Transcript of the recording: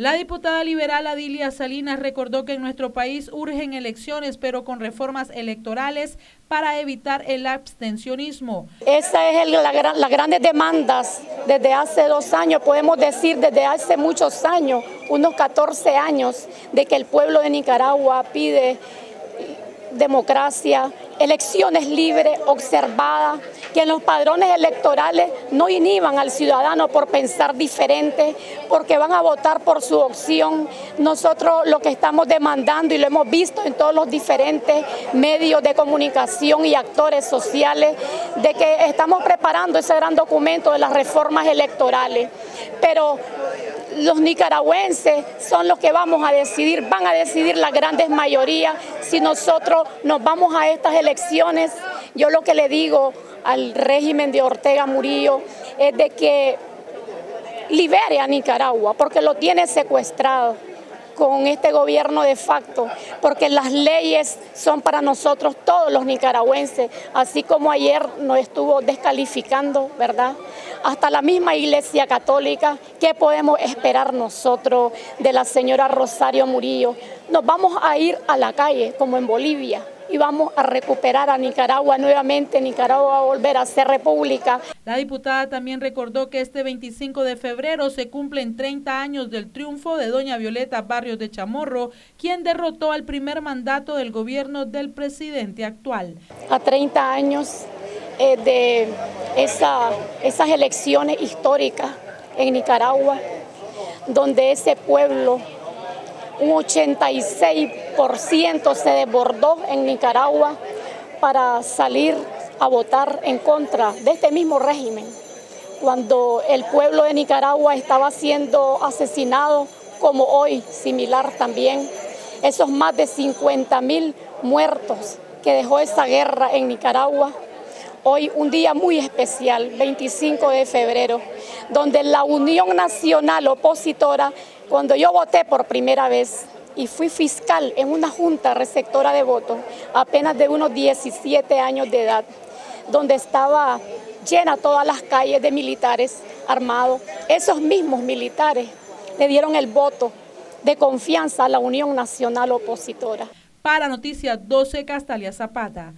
La diputada liberal Adilia Salinas recordó que en nuestro país urgen elecciones, pero con reformas electorales para evitar el abstencionismo. Esa es la, las grandes demandas desde hace dos años, podemos decir desde hace muchos años, unos 14 años, de que el pueblo de Nicaragua pide democracia, elecciones libres, observadas, que en los padrones electorales no inhiban al ciudadano por pensar diferente, porque van a votar por su opción. Nosotros lo que estamos demandando y lo hemos visto en todos los diferentes medios de comunicación y actores sociales, de que estamos preparando ese gran documento de las reformas electorales. Pero los nicaragüenses son los que vamos a decidir, van a decidir las grandes mayorías si nosotros nos vamos a estas elecciones. Yo lo que le digo al régimen de Ortega Murillo es de que libere a Nicaragua porque lo tiene secuestrado con este gobierno de facto, porque las leyes son para nosotros todos los nicaragüenses, así como ayer nos estuvo descalificando, ¿verdad? Hasta la misma Iglesia Católica, ¿qué podemos esperar nosotros de la señora Rosario Murillo? Nos vamos a ir a la calle, como en Bolivia, y vamos a recuperar a Nicaragua nuevamente, Nicaragua va a volver a ser república. La diputada también recordó que este 25 de febrero se cumplen 30 años del triunfo de doña Violeta Barrios de Chamorro, quien derrotó al primer mandato del gobierno del presidente actual. A 30 años eh, de esa, esas elecciones históricas en Nicaragua, donde ese pueblo un 86% se desbordó en Nicaragua para salir a votar en contra de este mismo régimen, cuando el pueblo de Nicaragua estaba siendo asesinado, como hoy, similar también, esos más de 50 mil muertos que dejó esa guerra en Nicaragua. Hoy un día muy especial, 25 de febrero, donde la Unión Nacional Opositora cuando yo voté por primera vez y fui fiscal en una junta receptora de votos, apenas de unos 17 años de edad, donde estaba llena todas las calles de militares armados, esos mismos militares le dieron el voto de confianza a la Unión Nacional Opositora. Para Noticias 12, Castalia Zapata.